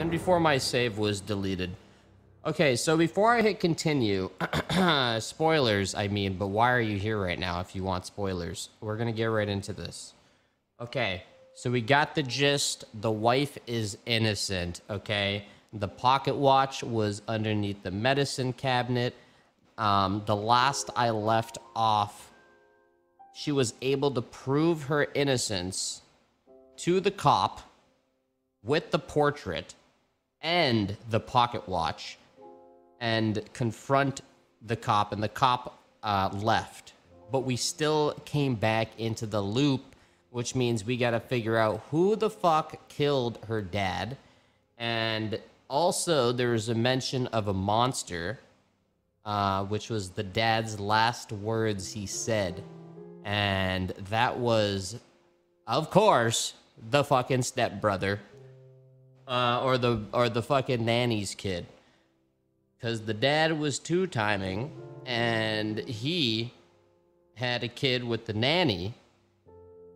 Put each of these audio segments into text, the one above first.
and before my save was deleted. Okay, so before I hit continue, spoilers, I mean, but why are you here right now if you want spoilers? We're gonna get right into this. Okay, so we got the gist. The wife is innocent, okay? The pocket watch was underneath the medicine cabinet. Um, the last I left off, she was able to prove her innocence to the cop with the portrait and the pocket watch and confront the cop, and the cop uh, left. But we still came back into the loop, which means we got to figure out who the fuck killed her dad. And also, there was a mention of a monster, uh, which was the dad's last words he said. And that was, of course, the fucking stepbrother. Uh, or the or the fucking nanny's kid because the dad was two timing and he had a kid with the nanny.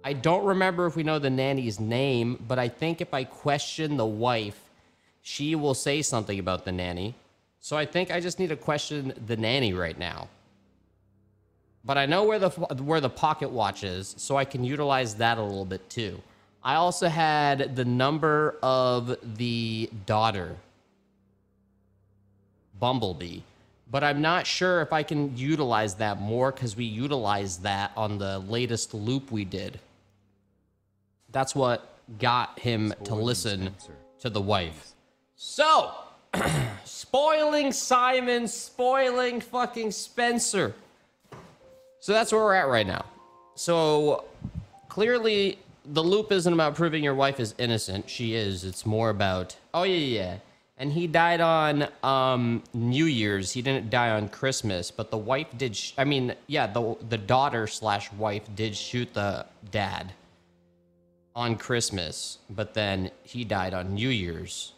I don't remember if we know the nanny's name, but I think if I question the wife, she will say something about the nanny. So I think I just need to question the nanny right now. But I know where the where the pocket watch is, so I can utilize that a little bit too. I also had the number of the daughter Bumblebee. But I'm not sure if I can utilize that more because we utilized that on the latest loop we did. That's what got him to listen to the wife. So, spoiling Simon, spoiling fucking Spencer. So that's where we're at right now. So clearly, the loop isn't about proving your wife is innocent. She is. It's more about, oh, yeah, yeah and he died on um, New Year's. He didn't die on Christmas, but the wife did. Sh- I mean, yeah, the the daughter slash wife did shoot the dad on Christmas, but then he died on New Year's.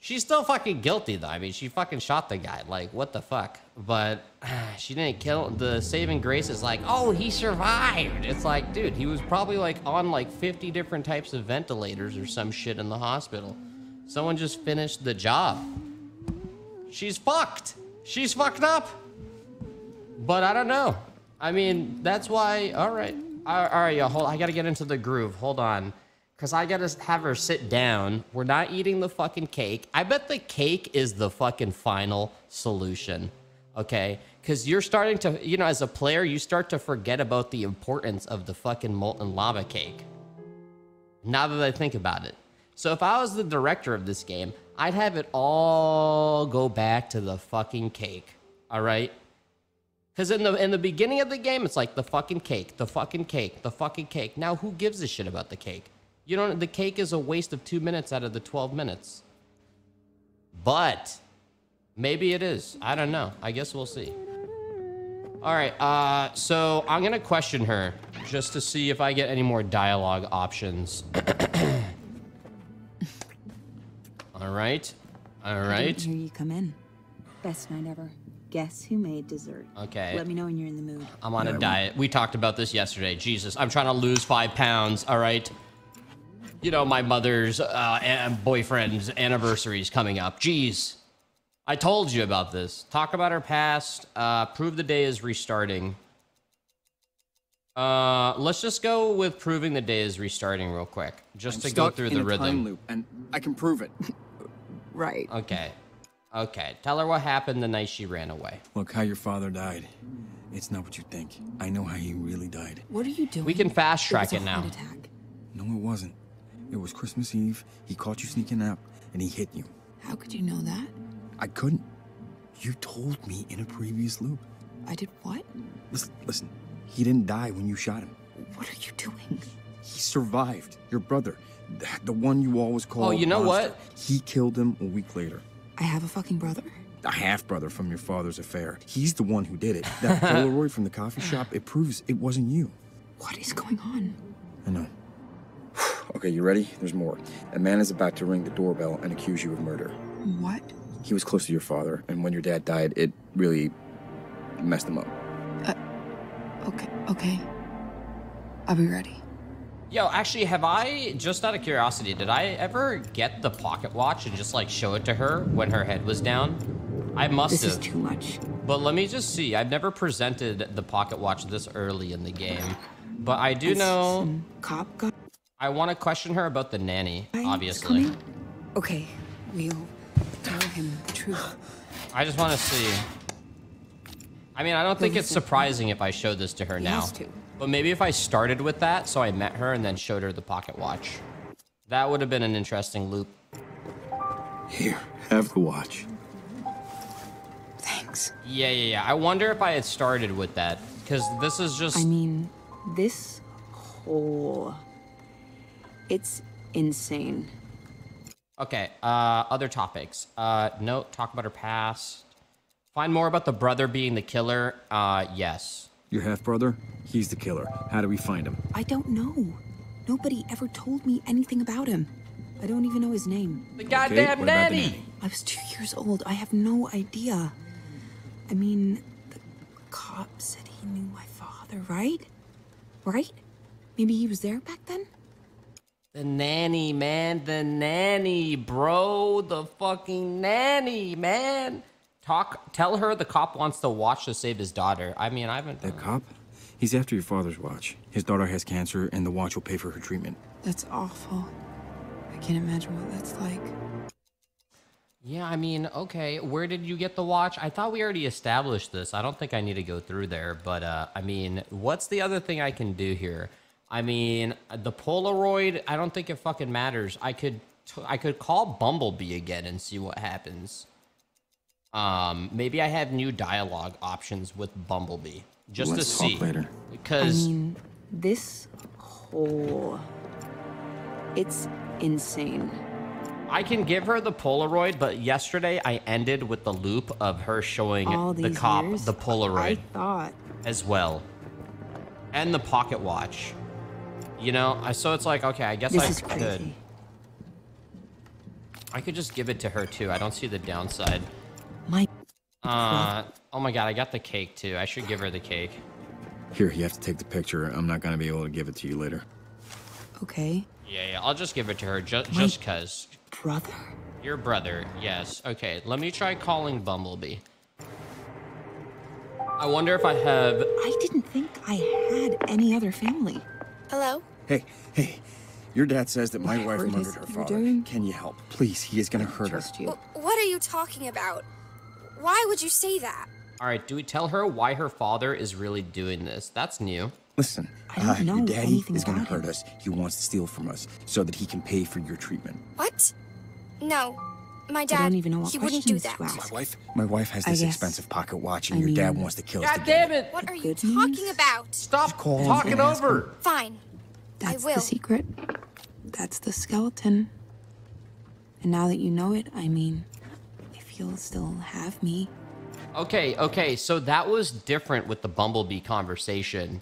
She's still fucking guilty though. I mean, she fucking shot the guy. Like, what the fuck? But she didn't kill. The saving grace is like, oh, he survived. It's like, dude, he was probably like on like 50 different types of ventilators or some shit in the hospital. Someone just finished the job. She's fucked. She's fucked up. But I don't know. I mean, that's why. All right. All right, y'all. Hold. I gotta get into the groove. Hold on. Cause I gotta have her sit down. We're not eating the fucking cake. I bet the cake is the fucking final solution. Okay? Cause you're starting to, you know, as a player, you start to forget about the importance of the fucking molten lava cake. Now that I think about it. So if I was the director of this game, I'd have it all go back to the fucking cake. All right? Because in the in the beginning of the game, it's like the fucking cake, the fucking cake, the fucking cake. Now who gives a shit about the cake? You don't. The cake is a waste of two minutes out of the twelve minutes. But maybe it is. I don't know. I guess we'll see. All right. Uh, so I'm gonna question her just to see if I get any more dialogue options. All right. All right. Here you come in. Best night ever. Guess who made dessert? Okay. Let me know when you're in the mood. I'm on a diet. We talked about this yesterday. Jesus, I'm trying to lose five pounds. All right. You know, my mother's uh, and boyfriend's anniversary is coming up. Jeez. I told you about this. Talk about her past. Uh, prove the day is restarting. Uh, let's just go with proving the day is restarting real quick, just I'm to go through the rhythm. Time loop, and I can prove it. Right. Okay. Okay. Tell her what happened the night she ran away. Look how your father died. It's not what you think. I know how he really died. What are you doing? We can fast track it, it now. Attack. No, it wasn't. It was Christmas Eve. He caught you sneaking out, and he hit you. How could you know that? I couldn't. You told me in a previous loop. I did what? Listen, listen. He didn't die when you shot him. What are you doing? He survived. Your brother. The one you always call. Oh, you know monster. what? He killed him a week later. I have a fucking brother. A half brother from your father's affair. He's the one who did it. That Polaroid from the coffee shop, it proves it wasn't you. What is going on? I know. Okay, you ready? There's more. A man is about to ring the doorbell and accuse you of murder. What? He was close to your father, and when your dad died, it really messed him up. Uh, okay, okay. I'll be ready. Yo, actually, have I, just out of curiosity, did I ever get the pocket watch and just like show it to her when her head was down? I must This have. is too much. But let me just see. I've never presented the pocket watch this early in the game. But I do Has know cop guy I want to question her about the nanny, is obviously. coming? Okay, we'll tell him the truth. I just want to see. I mean, I don't think it's surprising if I showed this to her He now. has to. But maybe if I started with that, so I met her and then showed her the pocket watch. That would have been an interesting loop. Here, have the watch. Thanks. Yeah, yeah, yeah. I wonder if I had started with that. Because this is just. I mean, this whole. It's insane. Okay, uh, other topics. Uh, no, talk about her past. Find more about the brother being the killer. Uh, yes. Your half brother? He's the killer. How do we find him? I don't know. Nobody ever told me anything about him. I don't even know his name. The Okay, goddamn what about the nanny! nanny? I was two years old. I have no idea. I mean, the cop said he knew my father, right? Right? Maybe he was there back then? The nanny, man. The nanny, bro. The fucking nanny, man. Talk. Tell her the cop wants to watch to save his daughter. I mean, I haven't. The cop? He's after your father's watch. His daughter has cancer, and the watch will pay for her treatment. That's awful. I can't imagine what that's like. Yeah, I mean, okay. Where did you get the watch? I thought we already established this. I don't think I need to go through there, but uh, I mean, what's the other thing I can do here? I mean, the Polaroid. I don't think it fucking matters. I could, t- I could call Bumblebee again and see what happens. Um, maybe I have new dialogue options with Bumblebee just Let's to talk see. later. I mean, this whole. It's insane. I can give her the Polaroid, but yesterday I ended with the loop of her showing the cop years, the Polaroid. I thought. as well, and the pocket watch. You know, I so it's like okay, I guess This I is could. crazy. I could just give it to her too. I don't see the downside. My. Uh, oh my god, I got the cake too. I should give her the cake. Here, you have to take the picture. I'm not gonna be able to give it to you later. Okay. Yeah, yeah, I'll just give it to her just just cause. Brother? Your brother, yes. Okay, let me try calling Bumblebee. I wonder if I have. I didn't think I had any other family. Hello? Hey, hey. Your dad says that my wife murdered her that you're father. doing. Can you help? Please, he is gonna hurt her. Trust you. What are you talking about? Why would you say that? All right, do we tell her why her father is really doing this? That's new. Listen, I don't uh, know your daddy anything is gonna hurt him. us. He wants to steal from us so that he can pay for your treatment. What? No. My I dad, don't even know what he wouldn't do that. to My wife, my wife has this expensive pocket watch, and I your dad wants to kill us. God to get damn it! What are you Good talking news? about? Stop call him talking and ask over. Fine. That's will. the secret. That's the skeleton. And now that you know it, I mean, if you'll still have me, Okay, okay, so that was different with the Bumblebee conversation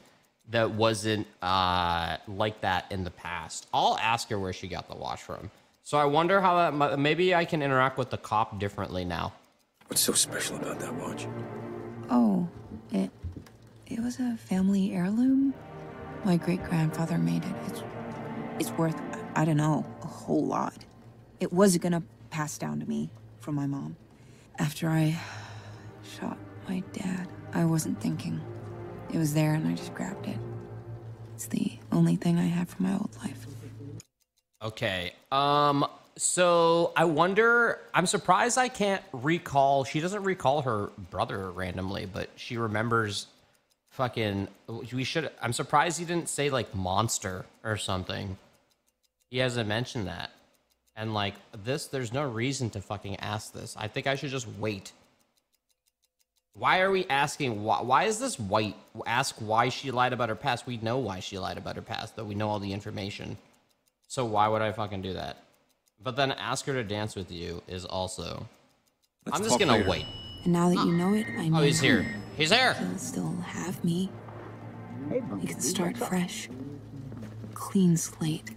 that wasn't uh, like that in the past. I'll ask her where she got the watch from. So I wonder how that maybe I can interact with the cop differently now. What's so special about that watch? Oh, it it was a family heirloom. My great grandfather made it. It's it's worth I don't know a whole lot. It was gonna pass down to me from my mom. After I shot my dad, I wasn't thinking. It was there, and I just grabbed it. It's the only thing I have from my old life. Okay. Um so I wonder I'm surprised I can't recall she doesn't recall her brother randomly, but she remembers fucking we should I'm surprised he didn't say like monster or something. He hasn't mentioned that. And like this there's no reason to fucking ask this. I think I should just wait. Why are we asking why why is this white? Ask why she lied about her past. We know why she lied about her past, though we know all the information. So why would I fucking do that? But then ask her to dance with you is also. Let's I'm just gonna later. wait. And now that you know it, I mean, Oh, he's here. He's here. He'll still have me. We can start fresh. Clean slate.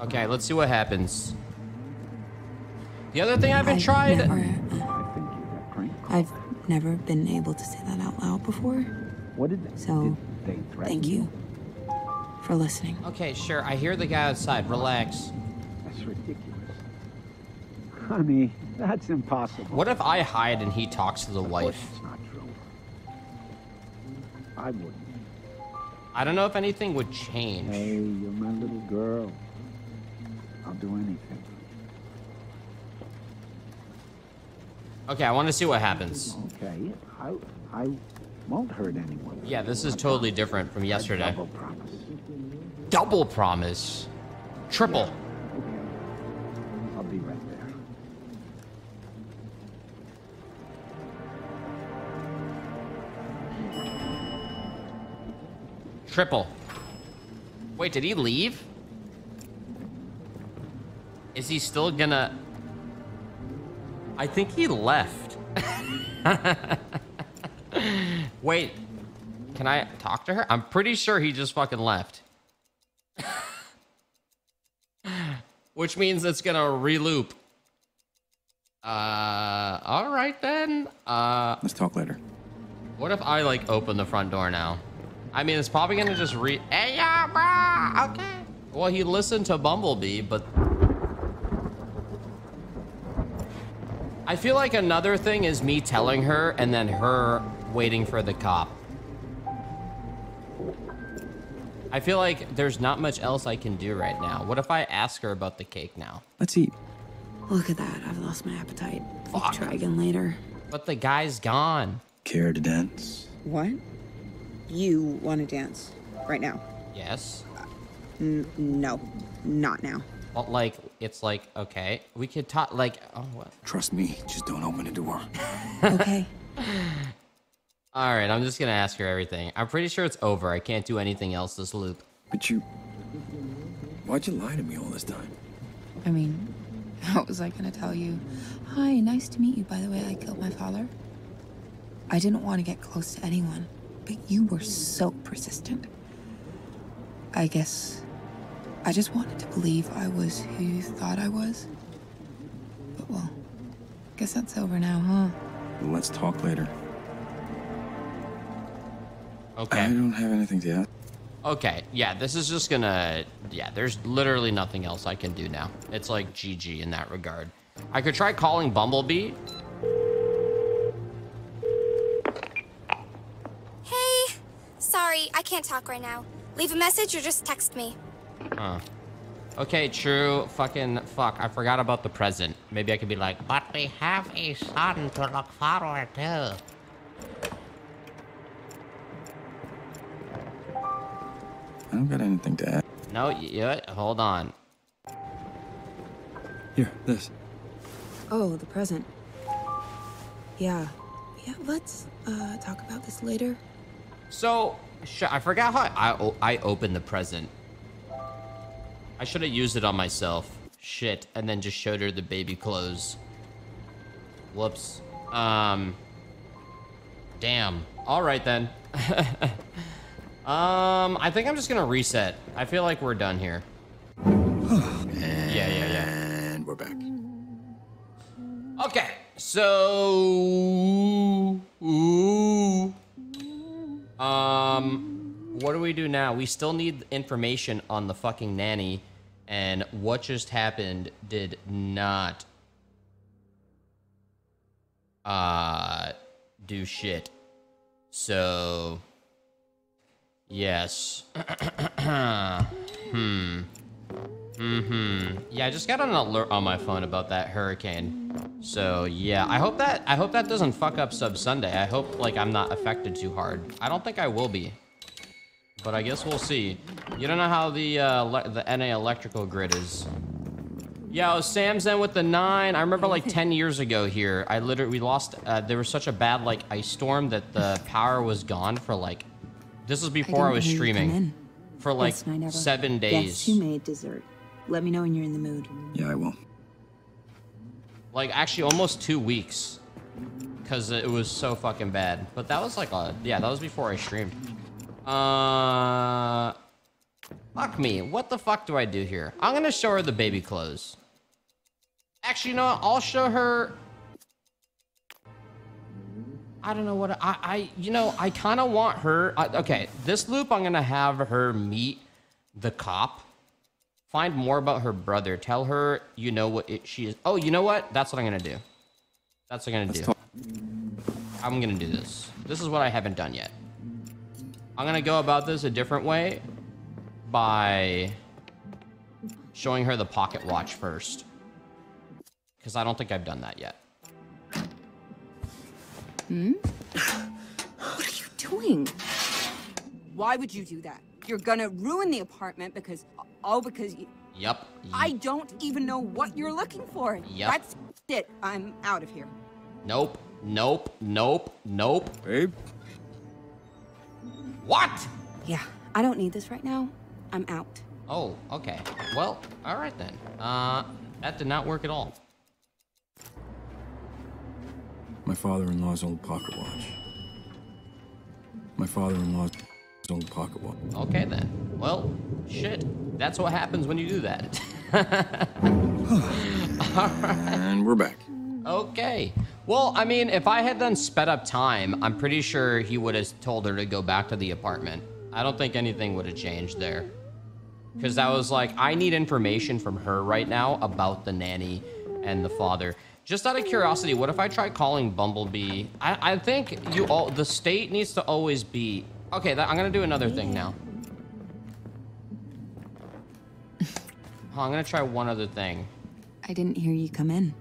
Okay, let's see what happens. The other thing I've been I've tried. Never, uh, I've never been able to say that out loud before. What did So, they threaten thank you. For listening. Okay, sure. I hear the guy outside. Relax. That's ridiculous. Honey, that's impossible. What if I hide and he talks to the Of wife? it's not true. I wouldn't. I don't know if anything would change. Hey, you're my little girl. I'll do anything. Okay, I want to see what happens. Okay, I, I won't hurt anyone. Yeah, this is totally different from I yesterday. double promise. Double promise. Triple. I'll be right there. Triple. Wait, did he leave? Is he still gonna... I think he left. Wait, can I talk to her? I'm pretty sure he just fucking left. Which means it's gonna reloop. Uh, alright then. Uh, Let's talk later. what if I like open the front door now? I mean, it's probably gonna just re. Hey, yeah, brah, okay. Well, he listened to Bumblebee, but I feel like another thing is me telling her and then her waiting for the cop. I feel like there's not much else I can do right now. What if I ask her about the cake now? Let's eat. Look at that. I've lost my appetite. We Fuck. can try again later. But the guy's gone. Care to dance? What? You want to dance right now? Yes. Uh, n- no, not now. But like, it's like, okay, we could talk. Like, oh, what? Trust me, just don't open the door. Okay. All right, I'm just gonna ask her everything. I'm pretty sure it's over. I can't do anything else this loop. But you. Why'd you lie to me all this time? I mean, how was I gonna tell you? Hi, nice to meet you. By the way, I killed my father. I didn't want to get close to anyone, but you were so persistent. I guess I just wanted to believe I was who you thought I was. But well, guess that's over now, huh? Well, let's talk later. I don't have anything to add. Okay. Yeah, this is just gonna. Yeah, there's literally nothing else I can do now. It's like GG in that regard. I could try calling Bumblebee. Hey, sorry, I can't talk right now. Leave a message or just text me. Huh. Okay, true. Fucking fuck. I forgot about the present. Maybe I could be like, but we have a son to look forward to. I don't got anything to add. No, y- yeah, hold on. Here, this. Oh, the present. Yeah. Yeah, let's uh talk about this later. So, sh- I forgot how I, o- I opened the present. I should have used it on myself. Shit, and then just showed her the baby clothes. Whoops. Um. Damn. All right then. um, I think I'm just gonna reset. I feel like we're done here. yeah, yeah, yeah. And we're back. Okay, so ooh, um, what do we do now? We still need information on the fucking nanny, and what just happened did not uh do shit. So yes. hmm. Mm-hmm. Yeah, I just got an alert on my phone about that hurricane. So yeah, I hope that I hope that doesn't fuck up Sub Sunday. I hope like I'm not affected too hard. I don't think I will be. But I guess we'll see. You don't know how the uh, the NA electrical grid is. Yo, Sam's in with the nine. I remember like 10 years ago here, I literally we lost. Uh, there was such a bad like ice storm that the power was gone for like. This was before I, didn't was know you'd come streaming for like Best seven days. Guess who made dessert? Let me know when you're in the mood. Yeah, I will. like actually almost two weeks. Because it was so fucking bad. But that was like a yeah that was before i streamed. Uh fuck me. What the fuck do i do here? I'm gonna show her the baby clothes. Actually you know what? I'll show her i don't know what i i you know i kind of want her I, okay this loop i'm gonna have her meet The cop. Find more about her brother. Tell her you know what it, she is. Oh, you know what? That's what I'm gonna do. That's what I'm gonna Let's do. I'm gonna do this. This is what I haven't done yet. I'm gonna go about this a different way by showing her the pocket watch first. Because I don't think I've done that yet. What are you doing? Why would you do that? You're gonna ruin the apartment because, oh, because you, Yep. I don't even know what you're looking for. Yep. That's it. I'm out of here. Nope. Nope. Nope. Nope. Babe? What? Yeah, I don't need this right now. I'm out. Oh, okay. Well, all right then. Uh, that did not work at all. My father-in-law's old pocket watch. My father-in-law's old pocket watch. Okay then. Well, shit. That's what happens when you do that. And we're back. okay. Well, I mean, if I had done sped up time, I'm pretty sure he would have told her to go back to the apartment. I don't think anything would have changed there. Because that was like, I need information from her right now about the nanny and the father. Just out of curiosity, what if I try calling Bumblebee? I, I think you all, the state needs to always be. Okay, that, I'm gonna do another thing now. Oh, I'm gonna try one other thing. I didn't hear you come in.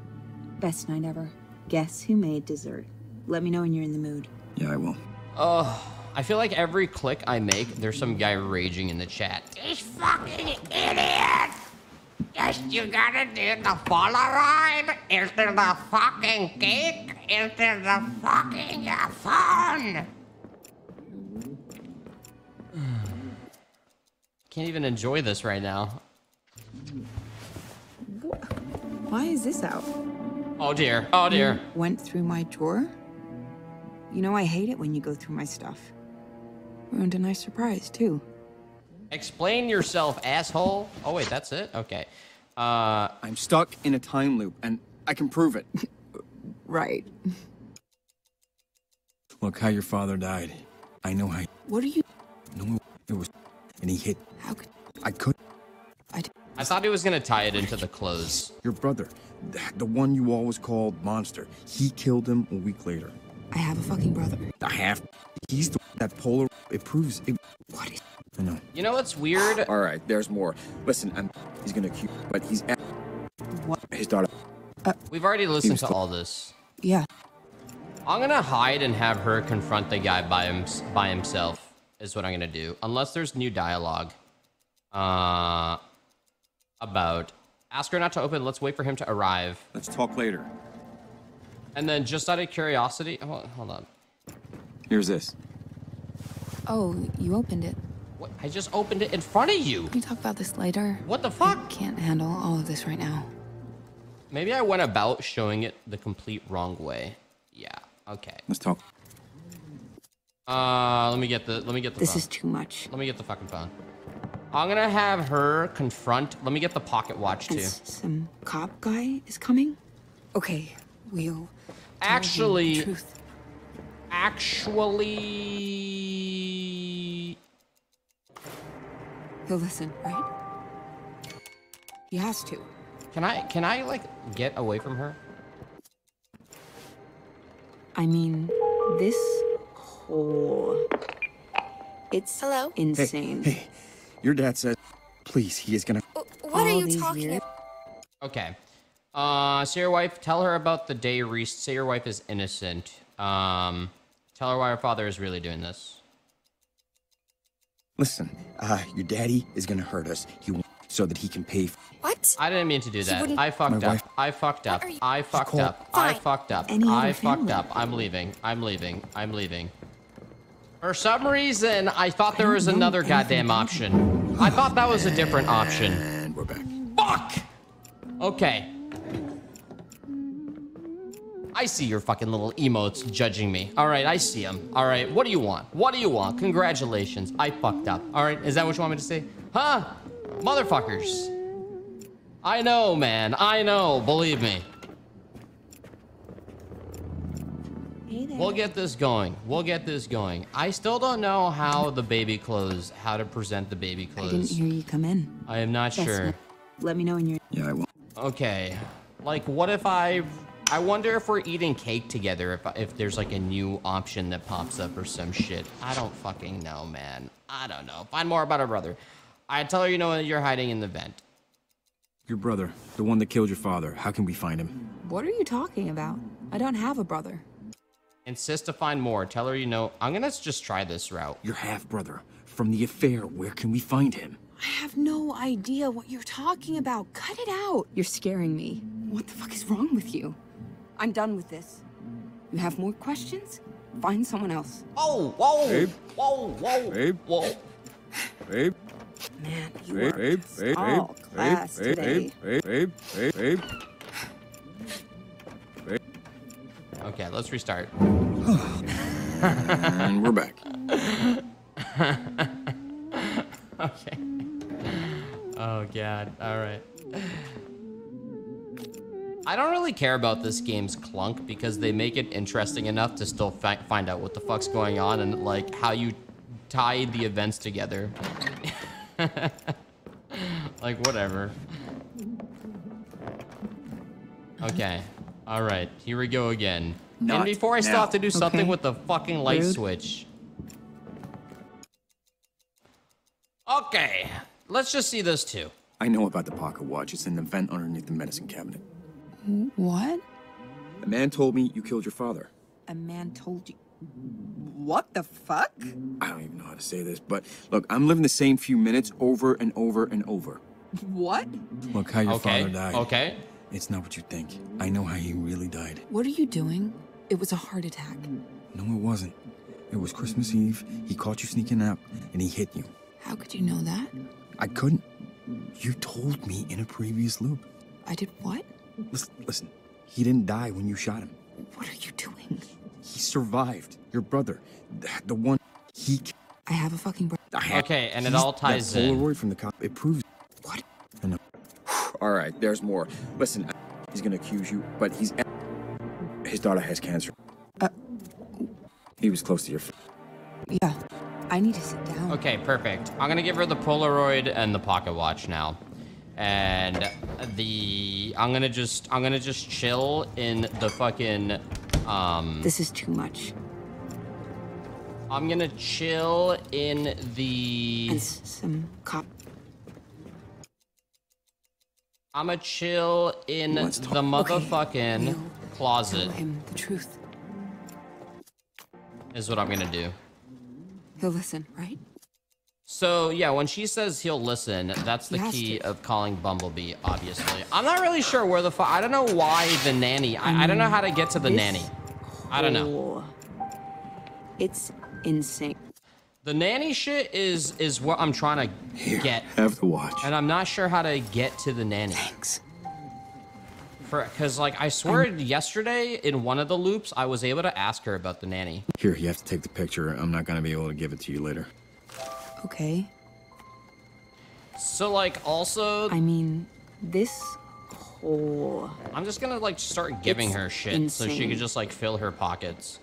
Best night ever. Guess who made dessert? Let me know when you're in the mood. Yeah, I will. Oh, I feel like every click I make, there's some guy raging in the chat. This fucking idiot! Yes, you gotta do the Polaroid into the fucking cake into the fucking uh, phone. Can't even enjoy this right now. Why is this out? Oh dear. Oh dear. Went through my drawer? You know I hate it when you go through my stuff. Ruined a nice surprise, too. Explain yourself, asshole. Oh wait, that's it. Okay. Uh, I'm stuck in a time loop, and I can prove it. Right. Look how your father died. I know how. What are you... No, it was, and he hit. How could... I could. I... I thought he was gonna tie it into the clothes. Your brother, th- the one you always called Monster. He killed him a week later. I have a fucking brother. I have. He's the that polar. It proves it. What is... I know. You know what's weird? All right, there's more. Listen, I'm. He's gonna accuse, but he's. At, What? his daughter. We've already listened to all this. Yeah. I'm gonna hide and have her confront the guy by him by himself. Is what I'm gonna do, unless there's new dialogue. Uh, about ask her not to open. Let's wait for him to arrive, Let's talk later. and then just out of curiosity, hold, hold on. Here's this. Oh, you opened it. What? I just opened it in front of you. Can we talk about this later? What the fuck? Can't handle all of this right now. Maybe I went about showing it the complete wrong way. Yeah. Okay. Let's talk. Uh, let me get the let me get the This phone. is too much. Let me get the fucking phone. I'm gonna have her confront. Let me get the pocket watch too. s- some cop guy is coming? Okay, we'll... tell him the Actually, truth. actually, He'll listen, right? He has to. can I can I like get away from her? I mean, this whole... It's Hello? insane. Hey, your dad said, please, he is gonna. What are you talking years- about? Okay. Uh, say your wife. Tell her about the day Reese. Say your wife is innocent. Um, tell her why her father is really doing this. Listen, uh, your daddy is gonna hurt us. He won't, so that he can pay. f- What? I didn't mean to do that. I fucked up. wife- I fucked up. I fucked called- up. I fucked up. Any I fucked family. up. I'm leaving. I'm leaving. I'm leaving. For some reason, I thought there was another goddamn option. I thought that was a different option. And we're back. Fuck! Okay. I see your fucking little emotes judging me. All right, I see them. All right, what do you want? What do you want? Congratulations, I fucked up. All right, is that what you want me to say? Huh? Motherfuckers. I know, man. I know. Believe me. Hey there. We'll get this going. We'll get this going. I still don't know how the baby clothes, how to present the baby clothes. I didn't clothes. hear you come in. I am not Yes, sure. no. Let me know when you're. Yeah, I will. Okay. Like, what if I... I wonder if we're eating cake together, if, if there's like a new option that pops up or some shit. I don't fucking know, man. I don't know. Find more about her brother. I tell her you know you're hiding in the vent. Your brother, the one that killed your father. How can we find him? What are you talking about? I don't have a brother. Insist to find more. Tell her you know... I'm gonna just try this route. Your half brother from the affair. Where can we find him? I have no idea what you're talking about. Cut it out. You're scaring me. What the fuck is wrong with you? I'm done with this. You have more questions? Find someone else. Oh, whoa! Babe? Whoa, whoa! Babe? Whoa! Babe, Man, you babe, are babe, just babe, all babe, class babe, today. babe, babe, babe, babe, babe. Okay, let's restart. And we're back. Okay. Oh god. All right. I don't really care about this game's clunk because they make it interesting enough to still fi find out what the fuck's going on and like how you tie the events together. like whatever. Okay. All right. Here we go again. and before I still now. have to do something Okay. with the fucking light Rude. switch. Okay. Let's just see this too. I know about the pocket watch. It's in the vent underneath the medicine cabinet. What? A man told me you killed your father. A man told you. What the fuck? I don't even know how to say this, but look, I'm living the same few minutes over and over and over. What? Look how your Okay. father died. Okay. It's not what you think. I know how he really died. What are you doing? It was a heart attack. No, it wasn't. It was Christmas Eve. He caught you sneaking out, and he hit you. How could you know that? I couldn't. You told me in a previous loop. I did what? Listen, listen. He didn't die when you shot him. What are you doing? He survived. Your brother, the, the one he. ki- I have a fucking brother. Okay, and it all ties that in. Polaroid from the cop. It proves. What? I know. All right, there's more. Listen, he's gonna accuse you, but he's. His daughter has cancer. Uh. He was close to your. f- Yeah. I need to sit down. Okay, perfect. I'm gonna give her the Polaroid and the pocket watch now. And the I'm gonna just I'm gonna just chill in the fucking um This is too much. I'm gonna chill in the And some cop. I'm gonna chill in the motherfucking We'll closet Tell him the truth. is what I'm gonna do. He'll listen, right? So yeah, when she says he'll listen, that's the key to. of calling Bumblebee. Obviously, I'm not really sure where the fuck. I don't know why the nanny. I, I don't know how to get to the This nanny. I don't know. whole- It's insane. The nanny shit is is what I'm trying to Here, get, have the watch. and I'm not sure how to get to the nanny. Thanks. For because like I swear yesterday in one of the loops I was able to ask her about the nanny. Here, you have to take the picture. I'm not gonna be able to give it to you later. Okay. So like also I mean, this whole. I'm just gonna like start giving her shit so she insane. could just like fill her pockets.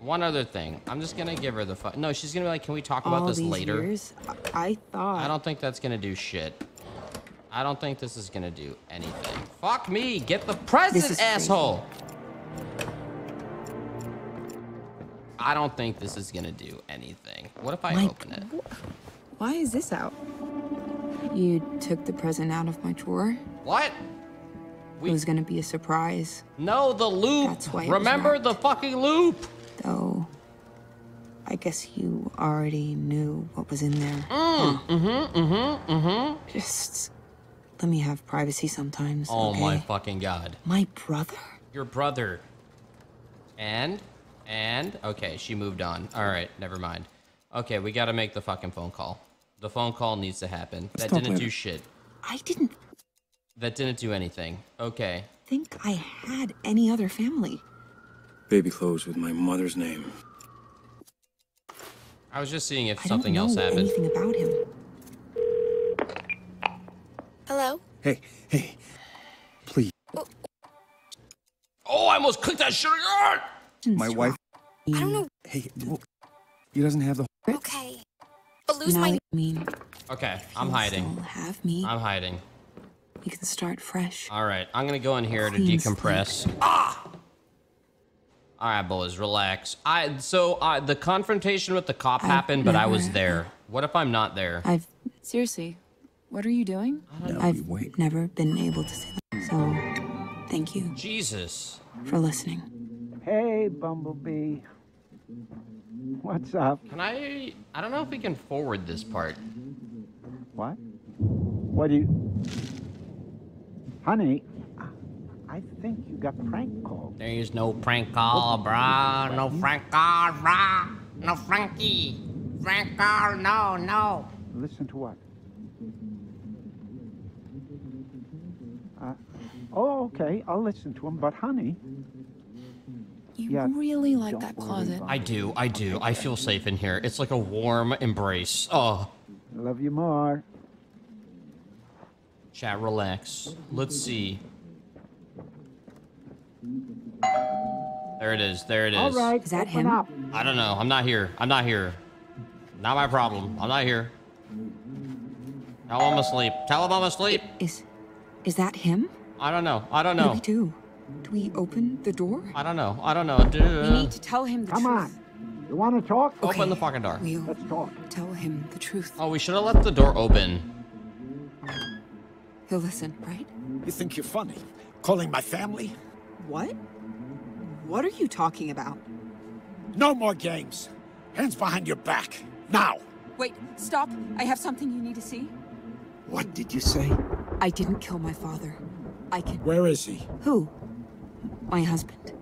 One other thing, I'm just gonna give her the fuck... no. She's gonna be like, can we talk about all this these later? Years, I, I thought. I don't think that's gonna do shit. I don't think this is gonna do anything. Fuck me, get the present, asshole! crazy. I don't think this is gonna do anything. What if I Mike, open it? Why is this out? You took the present out of my drawer. What? It was gonna be a surprise, No, the loop. That's why Remember the fucking loop. though. I guess you already knew what was in there. Mm, mm-hmm, mm-hmm, mm-hmm. Just let me have privacy sometimes. Oh okay? my fucking god. My brother? Your brother. And? And? Okay, she moved on. Alright, never mind. Okay, we gotta make the fucking phone call. The phone call needs to happen. That talk didn't do shit. I didn't That didn't do anything. Okay. think I had any other family. Baby clothes with my mother's name. I was just seeing if I something don't else know happened. anything about him. Hello? Hey, hey. Please. Oh, oh I almost clicked that shit again! My wife. I don't know. Hey, well, he doesn't have the. Okay. But lose now my. I mean, Okay, I'm hiding. still have me. I'm hiding. we can start fresh. All right, I'm gonna go in here to Clean decompress. Ah! All right, boys, relax. I so uh, the confrontation with the cop I've happened, but I was there. What if I'm not there? I've seriously, what are you doing? No, I've wait. never been able to say that. So, thank you Jesus. for listening. Hey, Bumblebee. What's up? Can I? I don't know if we can forward this part. What? What do you. Honey, I think you got prank called. There's no prank call, brah. No prank call, brah. No Frankie. Prank call, no, no. Listen to what? Uh, oh, okay. I'll listen to him. But, honey, You Yeah, really like that closet. I do, I do. I feel safe in here. It's like a warm embrace. Oh, love you more. chat, relax. Let's see. There it is. There it is. All right. Is that him? Up. I don't know. I'm not here. I'm not here. Not my problem. I'm not here. Tell him I'm asleep. Tell him I'm asleep. Is, is that him? I don't know. I don't know. we do? Do we open the door? I don't know. I don't know. We need to tell him the Come truth. Come on. You want to talk? Open the fucking door. We'll Let's talk. tell him the truth. Oh, we should have left the door open. He'll listen, right? You think you're funny? Calling my family? What? What are you talking about? No more games. Hands behind your back. Now! Wait, stop. I have something you need to see. What did you say? I didn't kill my father. I can. Where is he? Who? My husband.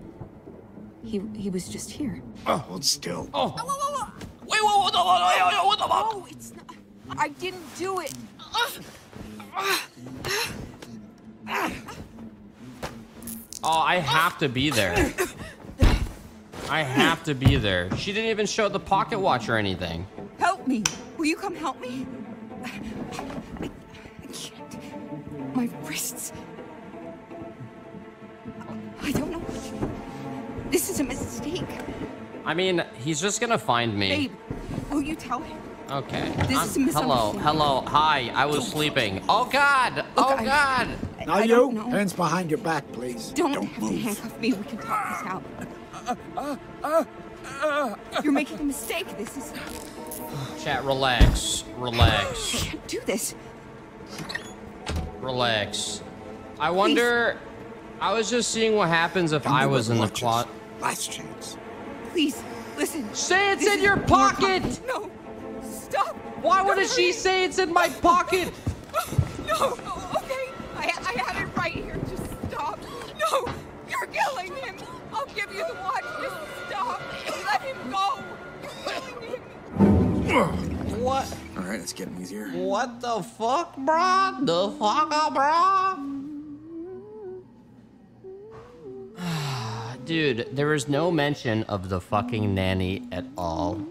He he was just here. Oh, hold still. Oh. Wait, whoa, what the fuck? What the fuck? Oh, it's not. I didn't do it. Oh, I have to be there. I have to be there. She didn't even show the pocket watch or anything. Help me. Will you come help me? I, I can't. My wrists. A mistake. I mean, he's just gonna find me. Babe, will you tell him? Okay. This I'm- is a hello, hello, hi. I was sleeping. Oh God. Oh I- God. I- Now I you, know. hands behind your back, please. Don't, Don't have move. to handcuff me. We can talk this out. You're making a mistake. This is. Chat, relax, relax, I can't do this. relax. I wonder. I was just seeing what happens if I was in the closet. Last chance. Please, listen. Say it's This in your pocket. No, stop. Why would No, she hurry. say it's in my pocket? No, okay. I, I have it right here. Just stop. No, you're killing him. I'll give you the watch. Just stop. Let him go. You're killing him. What? All right, it's getting easier. What the fuck, bruh? The fuck, bruh? Dude, there was no mention of the fucking nanny at all.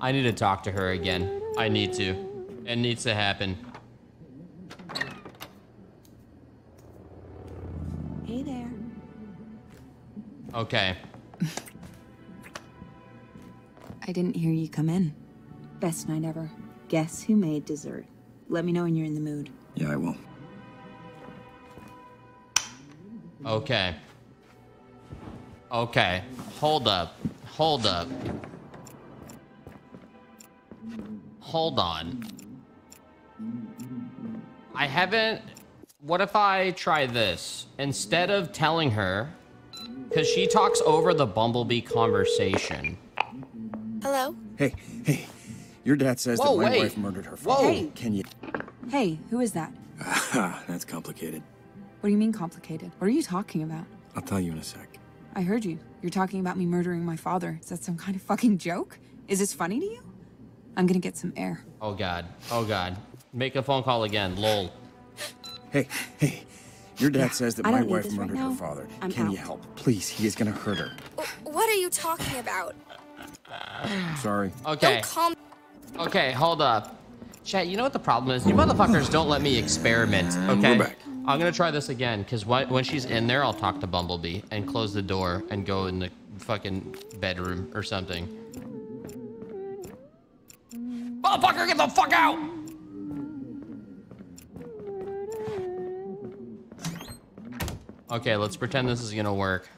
I need to talk to her again. I need to. It needs to happen. Hey there. Okay. I didn't hear you come in. Best night ever. Guess who made dessert? Let me know when you're in the mood. Yeah, I will. Okay. Okay. Hold up. Hold up. Hold on. I haven't. What if I try this? Instead of telling her, because she talks over the Bumblebee conversation. Hello? Hey, hey. Your dad says Whoa, that my wait. wife murdered her Whoa. father. Hey. Can you? Hey, who is that? That's complicated. What do you mean complicated? What are you talking about? I'll tell you in a sec. I heard you. You're talking about me murdering my father. Is that some kind of fucking joke? Is this funny to you? I'm gonna get some air. Oh god. Oh god. Make a phone call again. Lol. Hey, hey. Your dad says that my wife this right murdered her father. I'm Can you help? Please, he is gonna hurt her. What are you talking about? Sorry. Okay. Don't call me. Okay, hold up. Chat, you know what the problem is? You motherfuckers don't let me experiment, okay? We're back. I'm gonna try this again because when she's in there, I'll talk to Bumblebee and close the door and go in the fucking bedroom or something. Motherfucker, get the fuck out! Okay, let's pretend this is gonna work.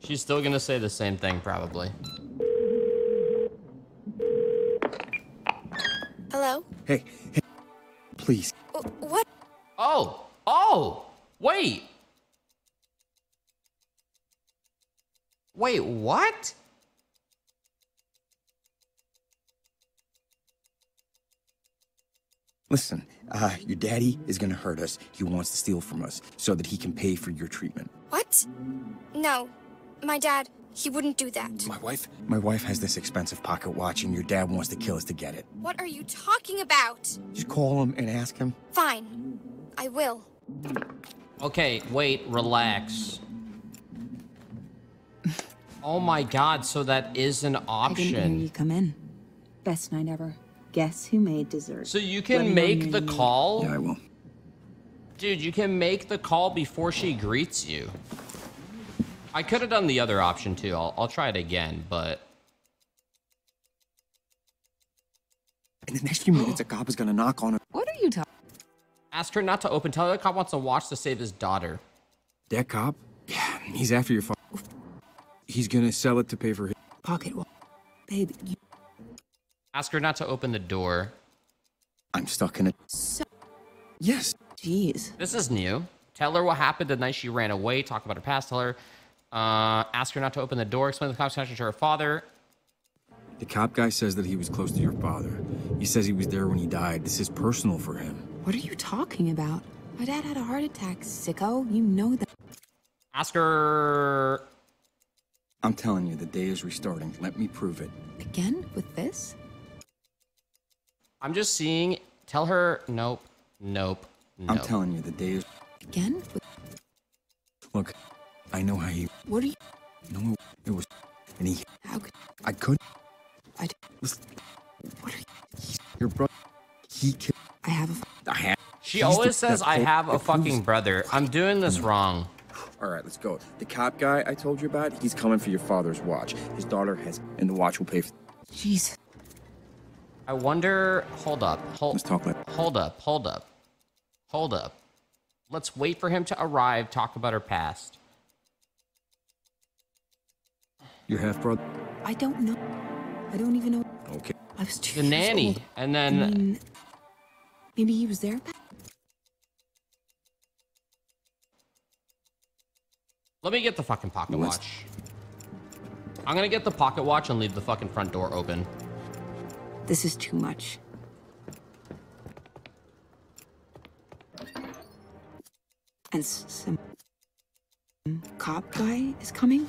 She's still gonna say the same thing, probably. Hello? Hey, hey, please. W- What? Oh! Oh! Wait! Wait, what? Listen, uh, your daddy is gonna hurt us. He wants to steal from us so that he can pay for your treatment. What? No. My dad, he wouldn't do that. My wife? My wife has this expensive pocket watch, and your dad wants to kill us to get it. What are you talking about? Just call him and ask him. Fine. I will. Okay, wait, relax. Oh my god, so that is an I didn't hear you come in. Best night ever. Guess who made dessert? So you can me know make the you're- call? Yeah, I will. Dude, you can make the call before she greets you. I could have done the other option too. I'll, I'll try it again, but In the next few minutes, a cop is gonna knock on her. What are you talking? Ask her not to open. Tell her the cop wants to watch to save his daughter. That cop? Yeah, he's after your father. He's gonna sell it to pay for his. Pocket watch. Babe, you Ask her not to open the door. I'm stuck in it. Yes. Jeez. This is new. Tell her what happened the night she ran away. Talk about her past. Tell her. Uh, ask her not to open the door. Explain the cop's connection to her father. The cop guy says that he was close to your father. He says he was there when he died. This is personal for him. What are you talking about? My dad had a heart attack, sicko. You know that. Ask her. I'm telling you, the day is restarting. Let me prove it. Again with this? I'm just seeing. Tell her. Nope. Nope. nope. I'm telling you, the day is. Again with. Look, I know how you. What are you? No, it was. And he. How could I could. I. Listen, What are you? your brother. He killed. I have a. I had. She He's the- always says, that I have a fucking brother. I'm doing this wrong. All right, let's go. The cop guy I told you about, he's coming for your father's watch. His daughter has, and the watch will pay for. Jeez. I wonder. Hold up. Hold. Let's talk later. Hold up. Hold up. Hold up. Let's wait for him to arrive. Talk about her past. Your half brother. I don't know. I don't even know. Okay. I was two The nanny, old. and I then mean, maybe he was there. back- let me get the fucking pocket What's- watch. I'm gonna get the pocket watch and leave the fucking front door open. This is too much. And s- some cop guy is coming.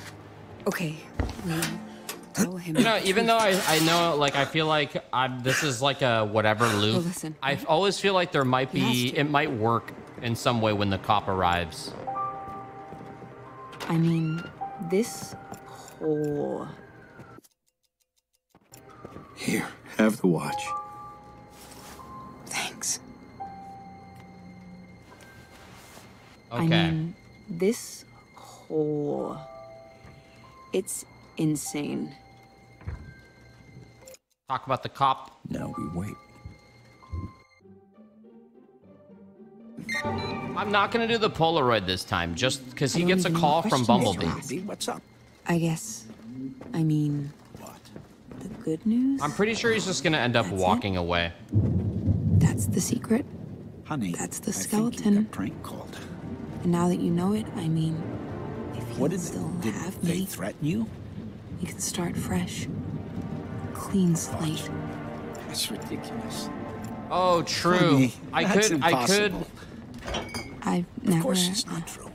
Okay, we'll tell him. You know, even though I, I know, like, I feel like I'm, this is like a whatever loop. Well, listen. I always feel like there might be, it might work in some way when the cop arrives. I mean, this whole Here, have the watch. thanks. Okay. I mean, this whole it's insane. Talk about the cop. Now we wait. I'm not gonna do the Polaroid this time, just because he gets a call from Bumblebee. what's up? I guess. I mean, What? the good news. I'm pretty sure he's just gonna end up That's it? walking away. That's the secret. Honey, That's the I think you skeleton. prank called. And now that you know it, I mean, if you What did, still did have they me, threaten you? you can start fresh. Clean slate. That's ridiculous. Oh, true. Honey, I that's could, I could. impossible. I've never. Of never, course it's not true.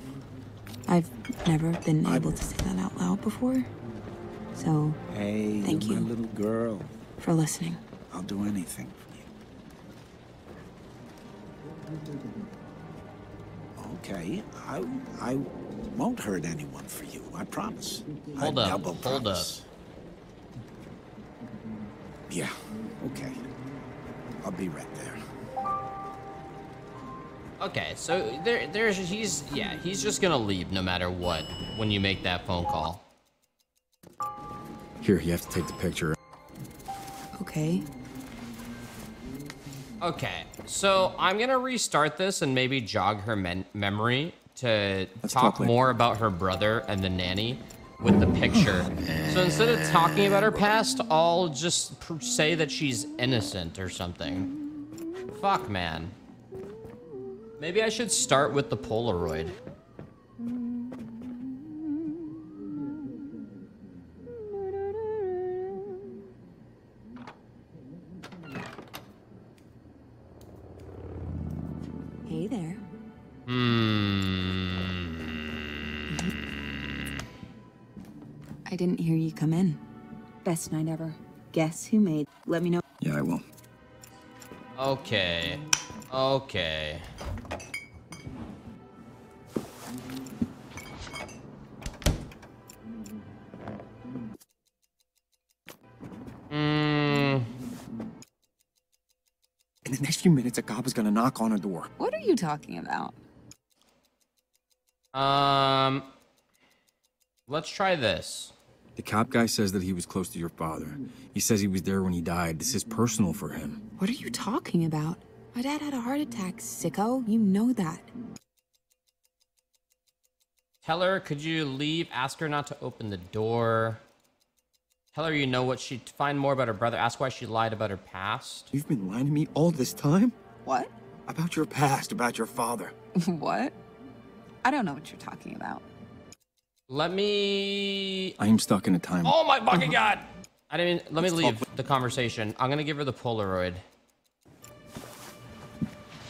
I've never been able to say that out loud before. So, Hey, Thank you're you. my little girl. for listening. I'll do anything for you. Okay, I I won't hurt anyone for you. I promise. Hold I up, double hold up. Promise. Yeah. Okay. I'll be right there. Okay, so there, there's he's yeah, he's just gonna leave no matter what when you make that phone call. Here, you have to take the picture. Okay. Okay, so I'm gonna restart this and maybe jog her men- memory to talk talk more about her brother and the nanny with the picture. so instead of talking about her past, I'll just pr- say that she's innocent or something. Fuck, man. Maybe I should start with the Polaroid. Best night ever. Guess who made? Let me know. Yeah, I will. Okay. Okay. Mm, In the next few minutes, a cop is gonna knock on her door. What are you talking about? um, let's try this. The cop guy says that he was close to your father. He says he was there when he died. This is personal for him. What are you talking about? My dad had a heart attack, sicko. You know that. Tell her, could you leave? Ask her not to open the door. Tell her you know what she find more about her brother. Ask why she lied about her past. You've been lying to me all this time? What? About your past, about your father. what? I don't know what you're talking about. Let me. I am stuck in a time. Oh my fucking god! I didn't. Mean let me leave the conversation. I'm gonna give her the Polaroid.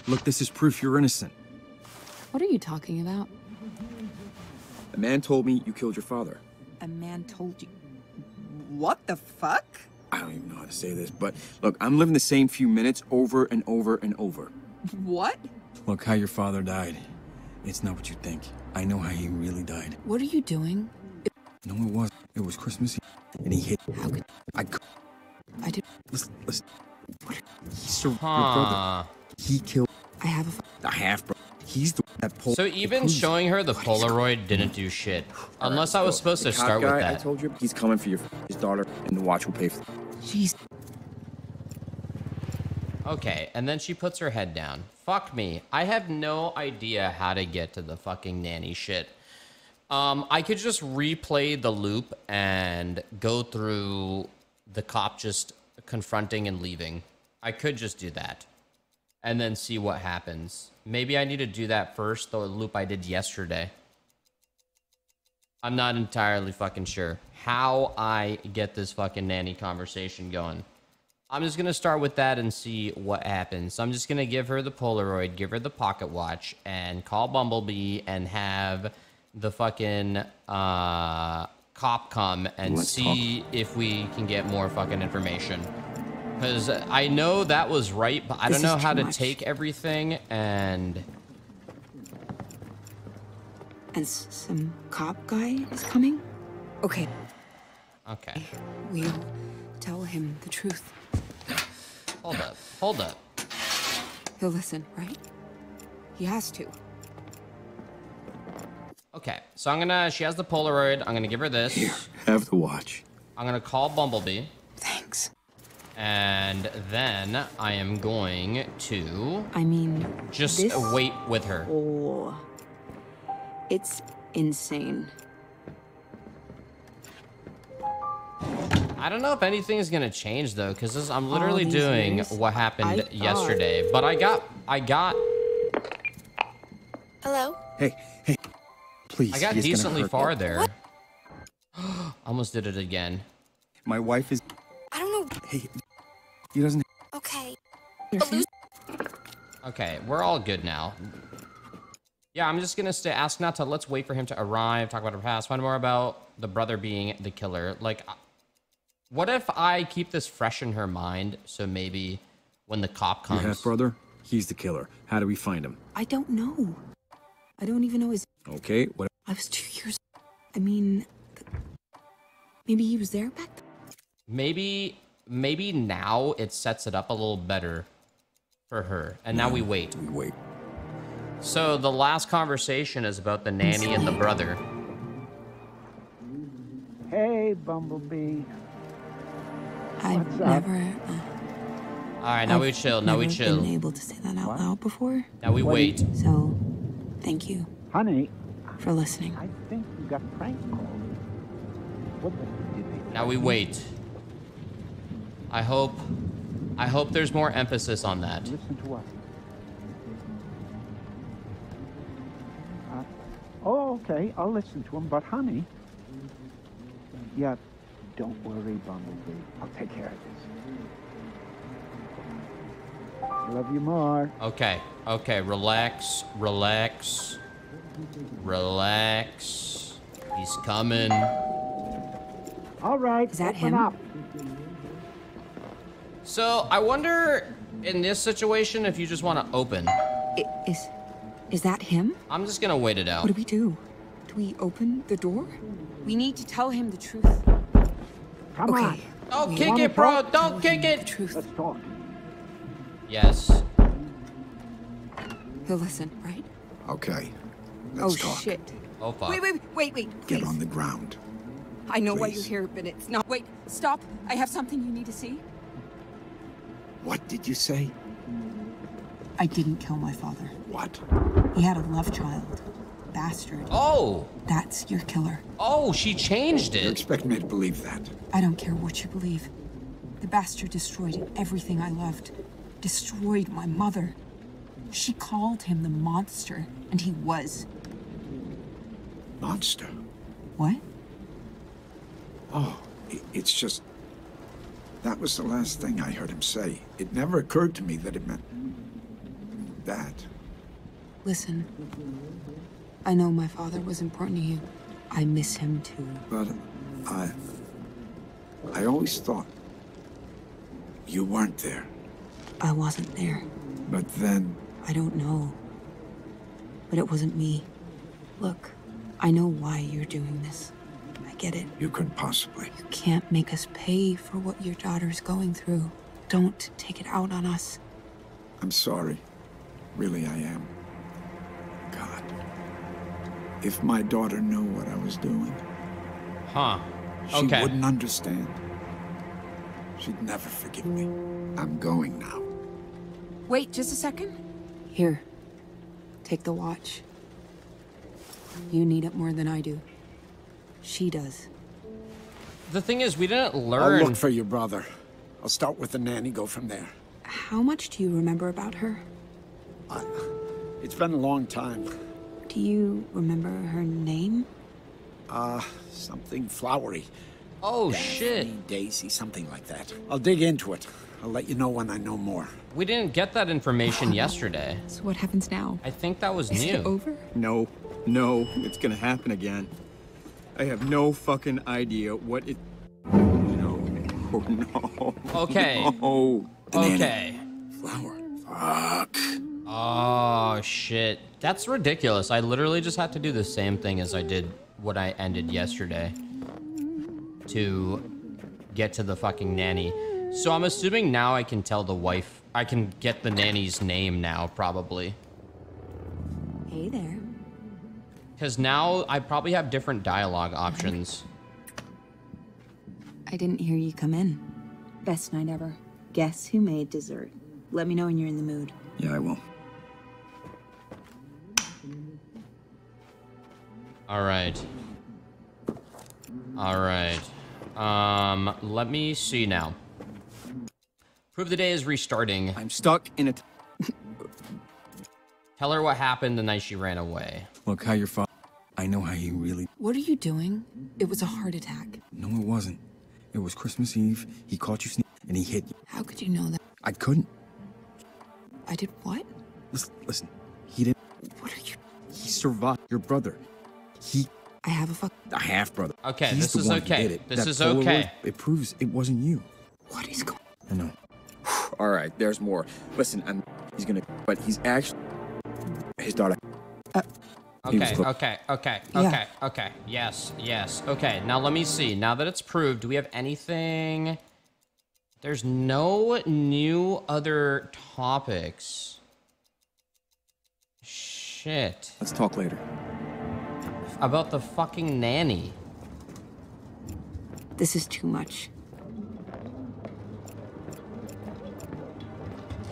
Look, this is proof you're innocent. What are you talking about? A man told me you killed your father. A man told you. What the fuck? I don't even know how to say this, but look, I'm living the same few minutes over and over and over. What? Look how your father died. It's not what you think. I know how he really died. What are you doing? No, it was. It was Christmas Eve, and he hit. How could I. I did? Listen, listen. He survived your brother. Huh. He killed I have a, a. f- a half brother. He's the that pulled. So even showing her the Polaroid didn't do shit. Unless I was supposed to start with that. I told you he's coming for your his daughter, and the watch will pay for. Jeez. Okay, and then she puts her head down. Fuck me. I have no idea how to get to the fucking nanny shit. Um, I could just replay the loop and go through the cop just confronting and leaving. I could just do that. And then see what happens. Maybe I need to do that first, the loop I did yesterday. I'm not entirely fucking sure how I get this fucking nanny conversation going. I'm just gonna start with that and see what happens. So I'm just gonna give her the Polaroid, give her the pocket watch, and call Bumblebee and have the fucking uh, cop come and Let's see if we can get more fucking information. Because I know that was right, but I This don't know how to much. take everything and. And some cop guy is coming? Okay, Okay. we'll tell him the truth. Hold up. Hold up. He'll listen, right? He has to. Okay. So I'm gonna. She has the Polaroid. I'm gonna give her this. Here, have the watch. I'm gonna call Bumblebee. Thanks. And then I am going to I mean, just this wait with her. Oh, it's insane. I don't know if anything is gonna change though, because I'm literally doing years, what happened I thought- yesterday. But I got, I got, Hello? Hey, hey, please. I got decently far you. there. Almost did it again. My wife is. I don't know. Hey, he doesn't. Okay. Okay, we're all good now. Yeah, I'm just gonna stay. Ask not to. Let's wait for him to arrive. Talk about her past. Find more about the brother being the killer. Like, uh, what if I keep this fresh in her mind? So maybe when the cop comes? Your half brother. He's the killer. How do we find him? I don't know. I don't even know his. Okay. What? I was two years. I mean, maybe he was there back then. maybe, maybe now it sets it up a little better for her. And now we mm, wait. We wait. So the last conversation is about the nanny and the brother. Hey, Bumblebee. I've What's never. Uh, All right, now we I've chill. Now we never chill. Been able to say that out loud before, Now we What? wait. so thank you Honey, for listening. I think you got prank called. What the did they Now we wait. I hope. I hope there's more emphasis on that. listen to us? Uh, oh, okay. I'll listen to him. But, honey, yeah, don't worry, Bumblebee. I'll take care of this. I love you more. Okay. Okay. Relax. Relax. Relax. He's coming. All right. Is that him? Up. So I wonder, in this situation, if you just want to open. I- Is is that him? I'm just gonna wait it out. What do we do? Do we open the door? We need to tell him the truth. Come Okay. on. Don't We kick it, bro. talk? Don't kick The it. truth. Let's talk. Yes. He'll listen, right? Okay. oh Let's talk. shit. Oh fuck. Wait, wait, wait, wait, Get on the ground. I know why you're here, but it's not. Wait, stop. I have something you need to see. What did you say? I didn't kill my father. What? He had a love child. Bastard. Oh. That's your killer. Oh, she changed it. You it. expect me to believe that? I don't care what you believe. The bastard destroyed everything I loved. Destroyed my mother. She called him the monster, and he was. Monster. What? Oh, it's just. That was the last thing I heard him say. It never occurred to me that it meant. that. Listen. I know my father was important to you. I miss him too. But I. I always thought. You weren't there. I wasn't there. But then. I don't know. But it wasn't me. Look, I know why you're doing this. I get it. You couldn't possibly. You can't make us pay for what your daughter's going through. Don't take it out on us. I'm sorry. Really, I am. God. If my daughter knew what I was doing, Huh. she Okay. wouldn't understand. She'd never forgive me. I'm going now. Wait, just a second. Here, take the watch. You need it more than I do. She does. The thing is, we didn't learn... I'll look for your brother. I'll start with the nanny, go from there. How much do you remember about her? It's been a long time. Do you remember her name? Uh, something flowery. oh shit. Daisy, something like that. I'll dig into it. I'll let you know when I know more. We didn't get that information yesterday. So what happens now? I think that was Is new. it over? No, no, it's gonna happen again. I have no fucking idea what it. No, oh no. Okay. No. Okay. Flower. Fuck. Oh shit. That's ridiculous. I literally just had to do the same thing as I did what I ended yesterday to get to the fucking nanny. So I'm assuming now I can tell the wife I can get the nanny's name now probably. Hey there. Cuz now I probably have different dialogue options. I didn't hear you come in. Best night ever. Guess who made dessert? Let me know when you're in the mood. Yeah, I will. All right. All right. Um, let me see now. Prove the day is restarting. I'm stuck in a. T- Tell her what happened the night she ran away. Look how your father. I know how he really. What are you doing? It was a heart attack. No, it wasn't. It was Christmas Eve. He caught you sneak, and he hit you. How could you know that? I couldn't. I did what? Listen, listen. He didn't. What are you? He survived. Your brother. He I have a fuck. a half brother. Okay, He's this the is one who okay. did it. This That is Polaroid, okay. It proves it wasn't you. What is going? I know. All right, there's more. Listen, I'm. He's gonna. But he's actually. His daughter. Uh, he was Okay, okay, okay, Yeah. okay, okay. Yes, yes. Okay, now let me see. Now that it's proved, do we have anything? There's no new other topics. shit. Let's talk later. About the fucking nanny. This is too much.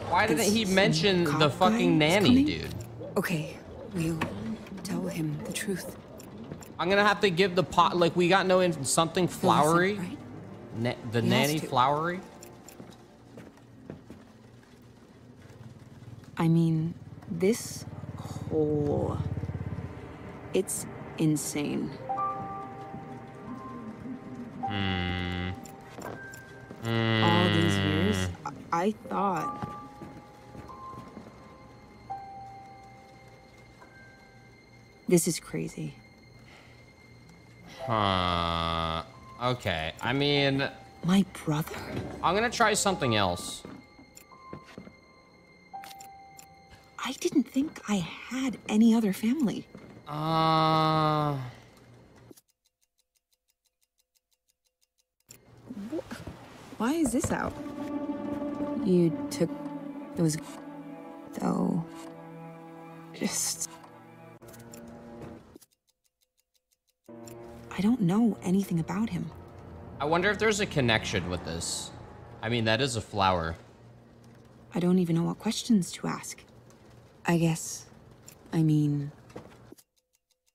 Why didn't he mention the fucking nanny, dude? Okay, we'll tell him the truth. I'm gonna have to give the pot like we got no in something flowery. right? Na- the He nanny flowery. I mean, this whole. It's insane. Hmm. All these years, I, I thought. This is crazy. Huh. Okay. I mean, My brother? I'm gonna try something else. I didn't think I had any other family. Uh. Why is this out? You took. It was. Though. Just. I don't know anything about him. I wonder if there's a connection with this. I mean, that is a flower. I don't even know what questions to ask. I guess. I mean,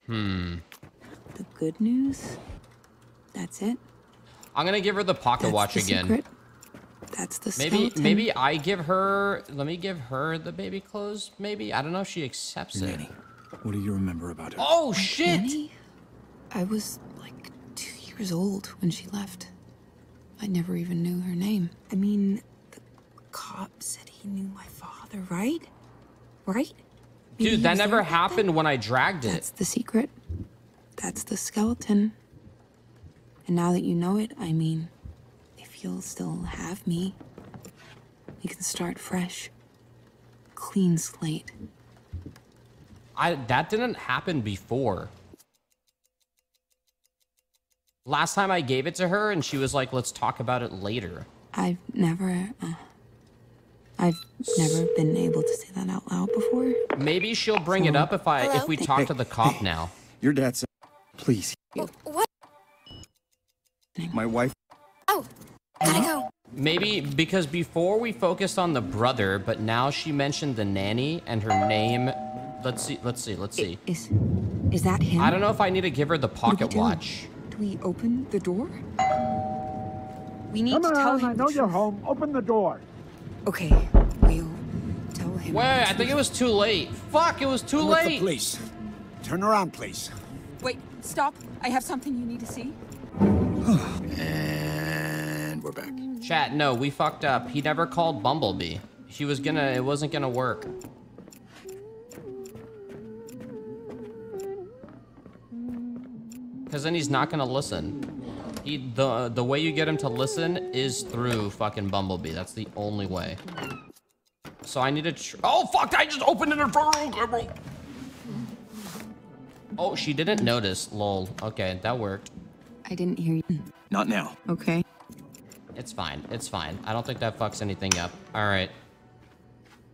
Hmm. the good news? That's it? I'm gonna give her the pocket That's watch the again. secret? That's the Maybe skeleton? maybe I give her let me give her the baby clothes, maybe? I don't know if she accepts it. Nanny, what do you remember about her? Oh shit! Annie? I was like two years old when she left. I never even knew her name. I mean, the cop said he knew my father, right? Right? Dude, that never there back then? happened when I dragged it. That's the secret. That's the skeleton. And now that you know it, I mean, if you'll still have me, we can start fresh. Clean slate. I that didn't happen before. Last time I gave it to her and she was like, "Let's talk about it later." I've never. Uh, I've never been able to say that out loud before. Maybe she'll bring it up if I if we talk to the cop now. Your dad said, please. What? My wife. Oh, gotta go. Maybe because before we focused on the brother, but now she mentioned the nanny and her name. Let's see. Let's see. Let's see. Is is that him? I don't know if I need to give her the What do pocket do? watch. Do we open the door? We need Come to tell on, him. I know you're home. Open the door. Okay, we'll tell him. Wait, I think it was too late. Fuck, it was too late. With the police. Turn around, please. Wait, stop. I have something you need to see. And we're back. Chat, no, we fucked up. He never called Bumblebee. He was gonna, it wasn't gonna work. Cause then he's not gonna listen. He, the the way you get him to listen is through fucking Bumblebee. That's the only way. So I need to. Tr- oh fuck! I just opened it in front of her. Oh, she didn't notice. Lol. Okay, that worked. I didn't hear you. Not now. Okay. It's fine. It's fine. I don't think that fucks anything up. All right.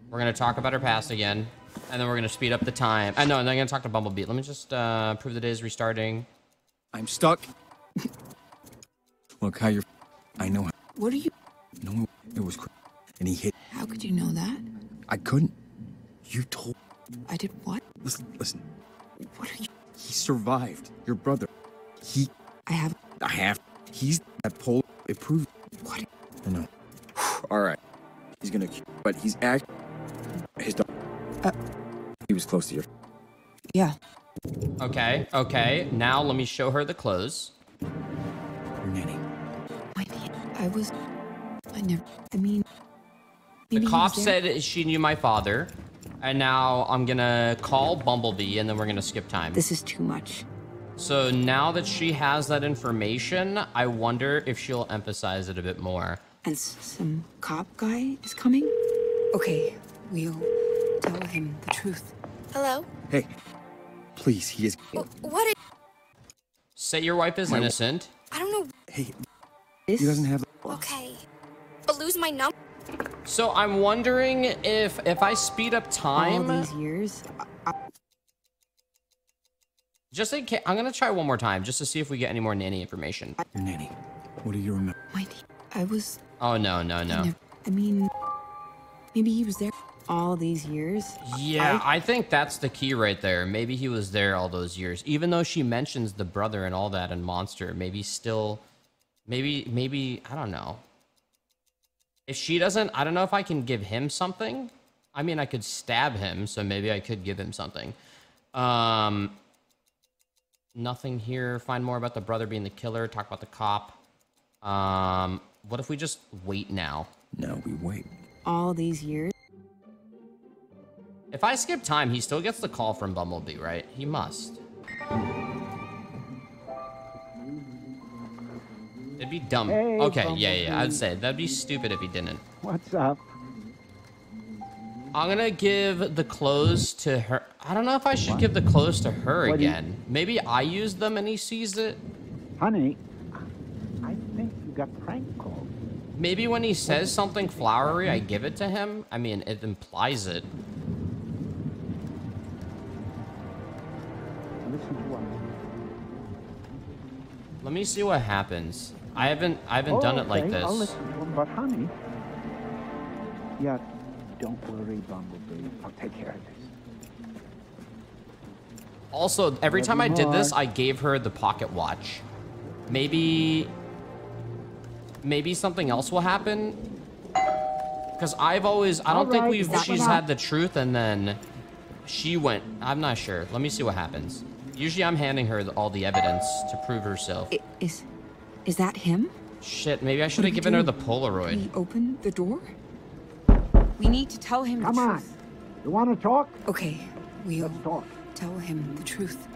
We're gonna talk about her past again, and then we're gonna speed up the time. I know, and then I'm gonna talk to Bumblebee. Let me just uh, prove the day is restarting. I'm stuck. Look how you're. I know. How, What are you? no, it was. And he hit. How could you know that? I couldn't. You told. I did what? Listen, listen. What are you? He survived. Your brother. He. I have. I have. He's that pole. It proved. What? I know. All right. He's gonna. But he's act. His dog. Uh. He was close to your. Yeah. Okay. Okay. Now let me show her the clothes. Your nanny. My. I was. I never. I mean. The cop said she knew my father, and now I'm gonna call Bumblebee, and then we're gonna skip time. This is too much. So now that she has that information, I wonder if she'll emphasize it a bit more. And s- some cop guy is coming. Okay, we'll tell him the truth. Hello? Hey. Please, he is. Wh- What? Is- Say your wife is My- innocent. I don't know. Hey, This he doesn't have. Okay. But lose my number. So I'm wondering if if I speed up time. all time. these years. I, I- Just in case, I'm gonna try one more time just to see if we get any more nanny information. Nanny, what do you remember? My, I was. Oh no, no, no. nev- I mean, maybe he was there all these years. Yeah, I think that's the key right there. Maybe he was there all those years. Even though she mentions the brother and all that and Monster, maybe still maybe maybe I don't know. If she doesn't, I don't know if I can give him something. I mean, I could stab him, so maybe I could give him something. Um nothing here. Find more about the brother being the killer, talk about the cop. Um what if we just wait now? No, we wait. All these years. If I skip time, he still gets the call from Bumblebee, right? He must. It'd be dumb. Hey, okay, yeah, yeah, I'd say that'd be stupid if he didn't. What's up? I'm gonna give the clothes to her. I don't know if I should give the clothes to her What do you- again. Maybe I use them and he sees it. Honey, I think you got prank called. Maybe when he says something flowery, I give it to him. I mean, it implies it. Listen to what. Let me see what happens. I haven't, I haven't done it like Okay, I'll this. listen to him, but honey. Yeah, don't worry, Bumblebee. I'll take care of this. Also, every Love time you I did this. I gave her the pocket watch. Maybe, maybe something else will happen. Because I've always, I don't think we've, she's had the truth and then she went, I'm not sure. Let me see what happens. Usually I'm handing her the, all the evidence to prove herself. I- Is, is that him? Shit, maybe I should have given her the Polaroid. We open the door. We need to tell him Come the on. truth. You want to talk? Okay, we'll Let's talk. tell him the truth.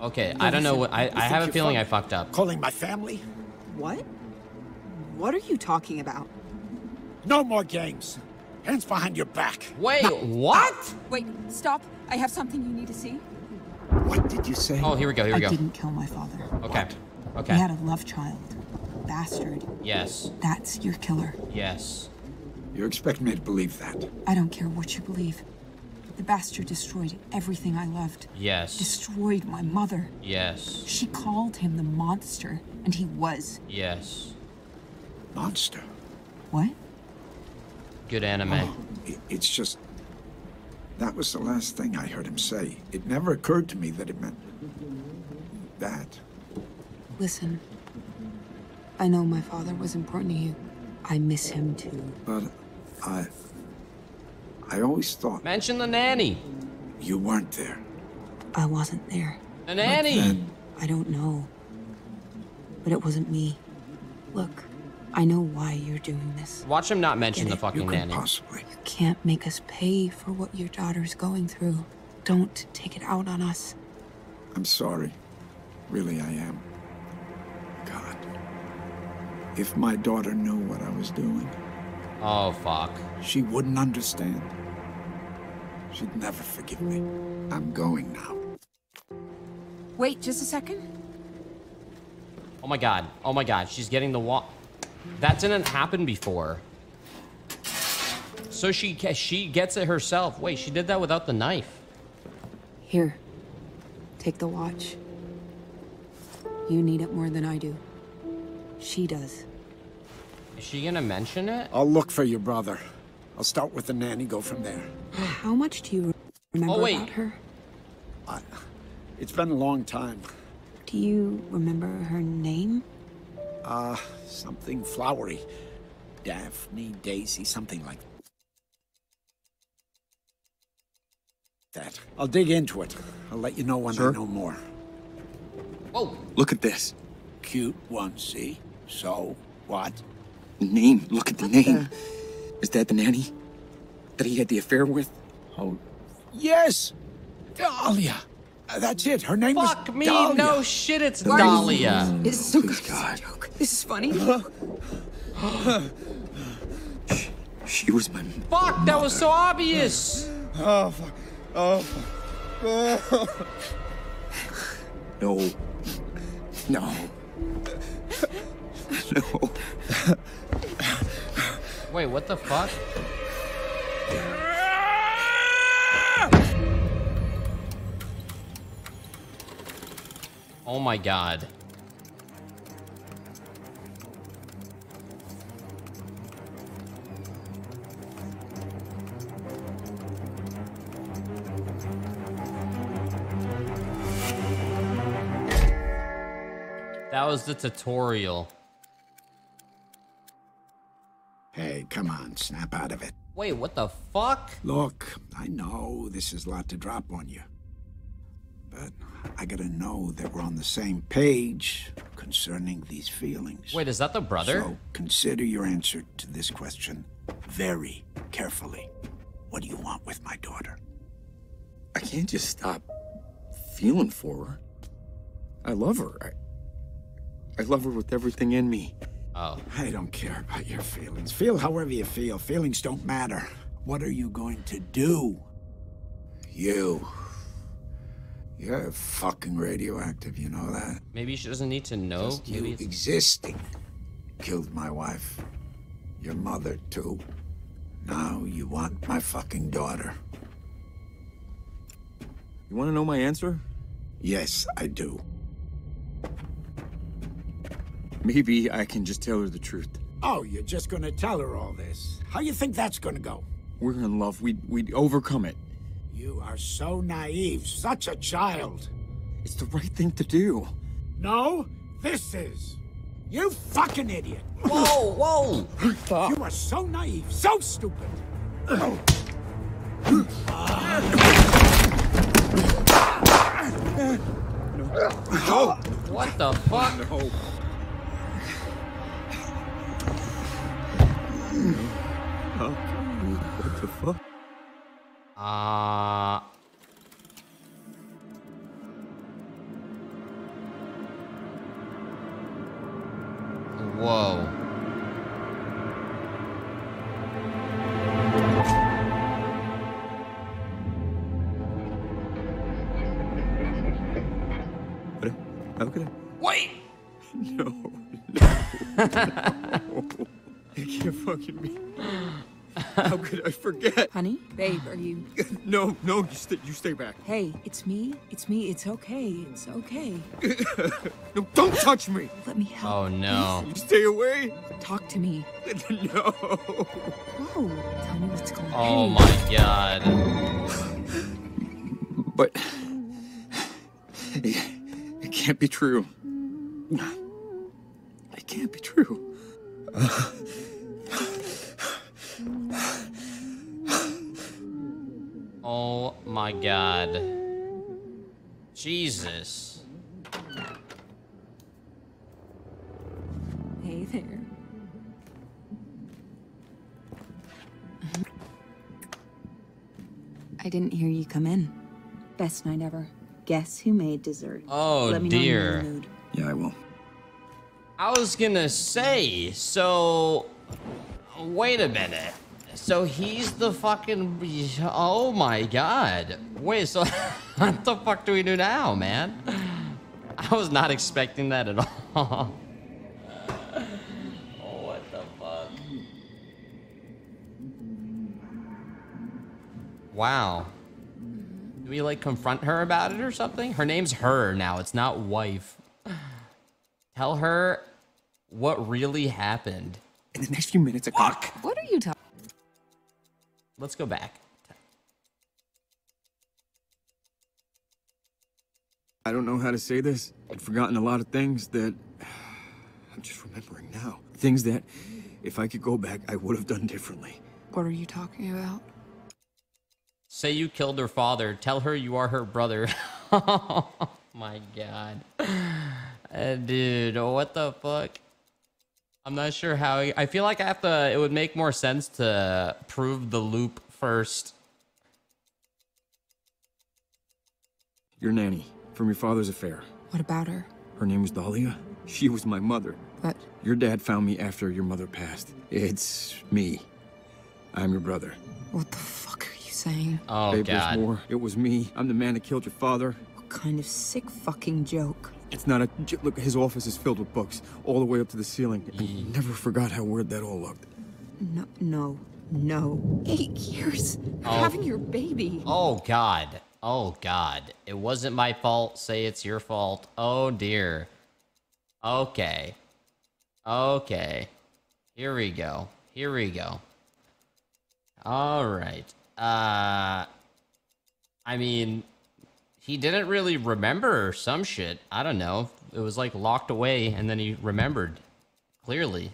Okay, I don't know what, I, I have a feeling fun- I fucked up. Calling my family? What? What are you talking about? No more games. Hands behind your back. Wait, what? Wait, stop. I have something you need to see. What did you say? Oh, here we go, here we I go. didn't kill my father. Okay, He okay. had a love child. Bastard. Yes, That's your killer. yes. You expect me to believe that? I don't care what you believe. The bastard destroyed everything I loved. Yes. Destroyed my mother. Yes. She called him the monster, and he was. Yes. Monster. What? Good anime. Oh, I- It's just. That was the last thing I heard him say. It never occurred to me that it meant. that. Listen, I know my father was important to you. I miss him too. But I. I always thought Mention the nanny. you weren't there. I wasn't there. The nanny. Then I don't know. But it wasn't me. Look, I know why you're doing this. Watch him not mention Get the it? fucking you could nanny. possibly. You can't make us pay for what your daughter's going through. Don't take it out on us. I'm sorry. Really, I am. God. If my daughter knew what I was doing, Oh fuck. she wouldn't understand. She'd never forgive me. I'm going now. Wait, just a second. Oh my god. Oh my god. She's getting the wa- That didn't happen before. So she she gets it herself. Wait, she did that without the knife. Here, take the watch. You need it more than I do. She does. Is she gonna mention it? I'll look for your brother. I'll start with the nanny, go from there. How much do you remember Oh, wait. about her? I, it's been a long time. Do you remember her name? Uh, something flowery. Daphne, Daisy, something like that. I'll dig into it. I'll let you know when Sir? I know more. Oh, Look at this. Cute one, see? So, what? The name. Look at the name. Is that the nanny that he had the affair with? Oh, yes! Dahlia! Uh, That's it. Her name was fuck me. Dahlia. No shit, it's Dahlia. It's so Good God. This is funny. She was my. Fuck, that was so obvious. Oh, fuck. Oh, fuck. No. No. No. Wait, what the fuck? Oh my god. That was the tutorial. Hey, come on, snap out of it. Wait, what the fuck? Look, I know this is a lot to drop on you. But I gotta know that we're on the same page concerning these feelings. Wait, is that the brother? So consider your answer to this question very carefully. What do you want with my daughter? I can't just stop feeling for her. I love her. I, I love her with everything in me. Oh. I don't care about your feelings. Feel however you feel. Feelings don't matter. What are you going to do? You. You're fucking radioactive, you know that? Maybe she doesn't need to know. Just Maybe you it's... existing killed my wife. Your mother, too. Now you want my fucking daughter. You want to know my answer? Yes, I do. Maybe I can just tell her the truth. Oh, you're just gonna tell her all this. How you think that's gonna go? We're in love. We'd, we'd overcome it. You are so naive, such a child. It's the right thing to do. No, this is. You fucking idiot. Whoa, whoa! You are so naive, so stupid. Oh, What the fuck? No. Huh? What the fuck? Uh... Whoa. What? How could Wait! No. No. no. It can't fucking be. How could I forget? Honey, babe, are you. No, no, you stay, you stay back. Hey, it's me. It's me. It's okay. It's okay. No, don't touch me. Let me help. Oh no. You stay away. Talk to me. No. Whoa. Tell me what's going oh, on. Oh my god. But it, it can't be true. It can't be true. Oh my god. Jesus. Hey there. I didn't hear you come in. Best night ever. Guess who made dessert? Oh Let me know dear. in. Yeah, I will. I was gonna say, so wait a minute. So he's the fucking oh my god. Wait, so what the fuck do we do now, man? I was not expecting that at all. what the fuck? Wow. Do we like confront her about it or something? Her name's her now, it's not wife. Tell her what really happened. In the next few minutes, I Fuck! What are you talking? Let's go back. I don't know how to say this. I'd forgotten a lot of things that I'm just remembering now. Things that, if I could go back, I would have done differently. What are you talking about? Say you killed her father. Tell her you are her brother. oh my god. Uh, dude, what the fuck? I'm not sure how. I feel like I have to. It would make more sense to prove the loop first. Your nanny from your father's affair. What about her? Her name was Dahlia. She was my mother. But Your dad found me after your mother passed. It's me. I'm your brother. what the fuck are you saying? Oh Babe, god. there's more. It was me. I'm the man that killed your father. What kind of sick fucking joke? It's not a... look. His office is filled with books, all the way up to the ceiling. I never forgot how weird that all looked. No, no, no. Eight years Oh. having your baby. Oh god. Oh god. It wasn't my fault. Say it's your fault. Oh dear. Okay. Okay. Here we go. Here we go. All right. Uh I mean he didn't really remember some shit. I don't know. It was like locked away and then he remembered clearly.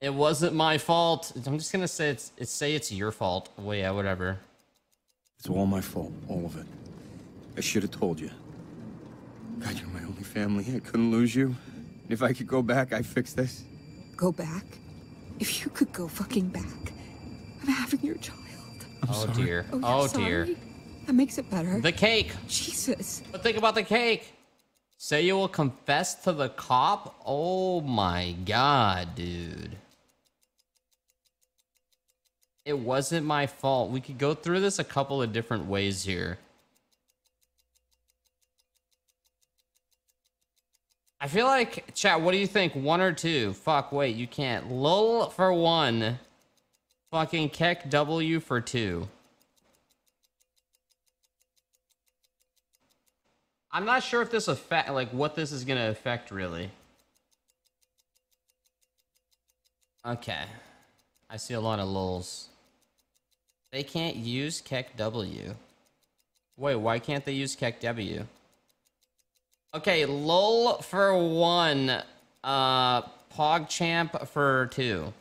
It wasn't my fault. I'm just going to say it's, it's say it's your fault. Well, yeah, whatever. It's all my fault, all of it. I should have told you. God, you're my only family. I couldn't lose you. And if I could go back, I'd fix this. Go back? If you could go fucking back, I'm having your child. oh dear. Oh, Oh, dear. sorry? That makes it better. The cake. Jesus. But think about the cake. Say you will confess to the cop? Oh my god, dude. It wasn't my fault. We could go through this a couple of different ways here. I feel like, chat, what do you think? One or two? Fuck, wait, you can't. LUL for one. Fucking KEKW for two. I'm not sure if this affect like what this is gonna affect really. Okay. I see a lot of LULs. They can't use KEKW. Wait, why can't they use KEKW? Okay, LUL for one. Uh PogChamp for two.